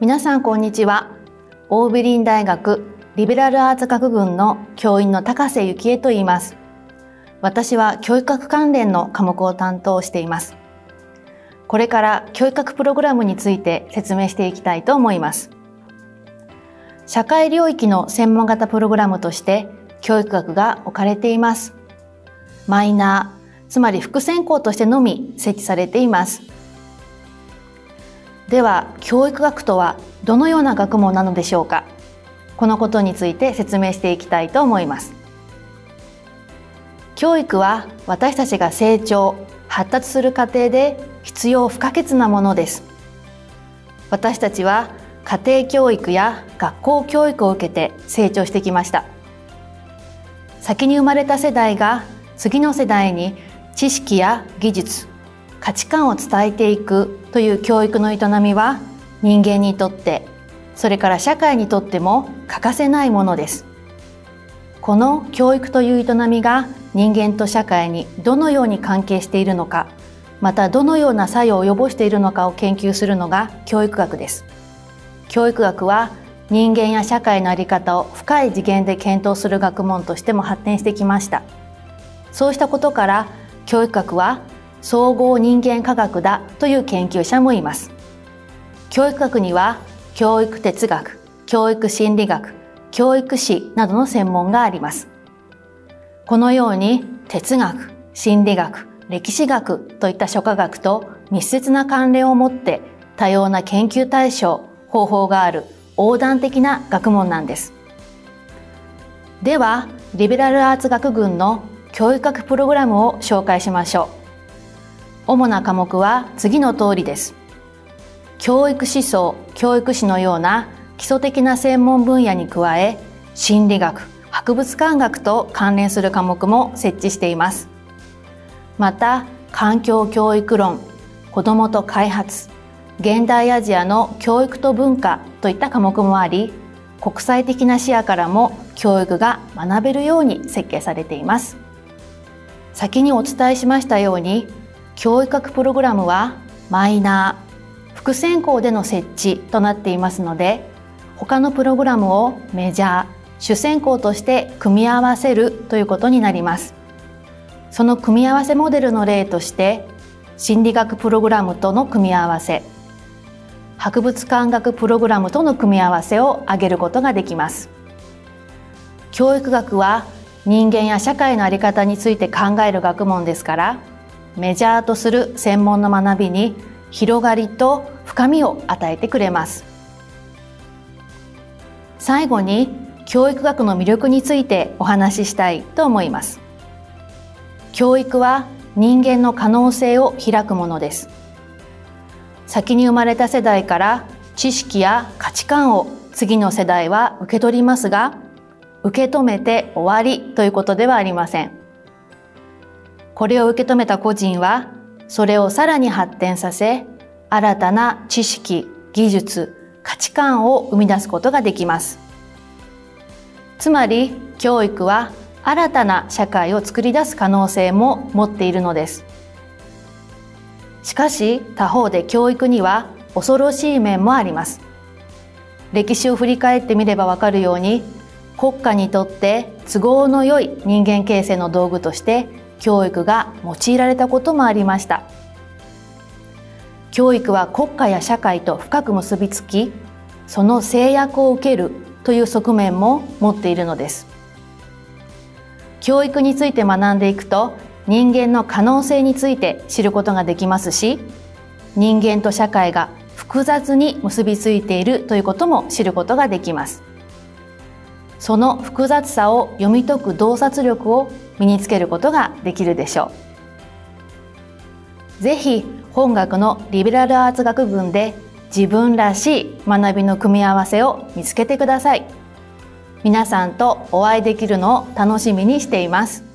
皆さんこんにちは。オービリン大学リベラルアーツ学群の教員の高瀬幸恵と言います。私は教育学関連の科目を担当しています。これから教育学プログラムについて説明していきたいと思います。社会領域の専門型プログラムとして教育学が置かれています。マイナー、つまり副専攻としてのみ設置されています。では、教育学とはどのような学問なのでしょうか？このことについて説明していきたいと思います。教育は私たちが成長、発達する過程で必要不可欠なものです。私たちは家庭教育や学校教育を受けて成長してきました。先に生まれた世代が次の世代に知識や技術価値観を伝えていくという教育の営みは人間にとってそれから社会にとっても欠かせないものです。この教育という営みが人間と社会にどのように関係しているのかまたどのような作用を及ぼしているのかを研究するのが教育学です。教育学は人間や社会の在り方を深い次元で検討する学問としても発展してきました。そうしたことから教育学は総合人間科学だという研究者もいます。教育学には教育哲学教育心理学教育史などの専門があります。このように哲学心理学歴史学といった諸科学と密接な関連を持って多様な研究対象方法がある横断的な学問なんです。ではリベラルアーツ学群の教育学プログラムを紹介しましょう。主な科目は次の通りです。教育思想教育史のような基礎的な専門分野に加え心理学博物館学と関連する科目も設置しています。また環境教育論子どもと開発現代アジアの教育と文化といった科目もあり国際的な視野からも教育が学べるように設計されています。先にお伝えしましたように教育学プログラムはマイナー副専攻での設置となっていますので他のプログラムをメジャー主専攻として組み合わせるということになります。その組み合わせモデルの例として心理学プログラムとの組み合わせ博物館学プログラムとの組み合わせを挙げることができます。教育学は人間や社会の在り方について考える学問ですからメジャーとする専門の学びに広がりと深みを与えてくれます。最後に教育学の魅力についてお話ししたいと思います。教育は人間の可能性を開くものです。先に生まれた世代から知識や価値観を次の世代は受け取りますが、受け止めて終わりということではありません。これを受け止めた個人は、それをさらに発展させ、新たな知識、技術、価値観を生み出すことができます。つまり、教育は新たな社会を作り出す可能性も持っているのです。しかし他方で教育には恐ろしい面もあります歴史を振り返ってみればわかるように国家にとって都合の良い人間形成の道具として教育が用いられたこともありました。教育は国家や社会と深く結びつきその制約を受けるという側面も持っているのです。教育について学んでいくと人間の可能性について知ることができますし人間と社会が複雑に結びついているということも知ることができます。その複雑さを読み解く洞察力を身につけることができるでしょう。ぜひ本学のリベラルアーツ学群で自分らしい学びの組み合わせを見つけてください。皆さんとお会いできるのを楽しみにしています。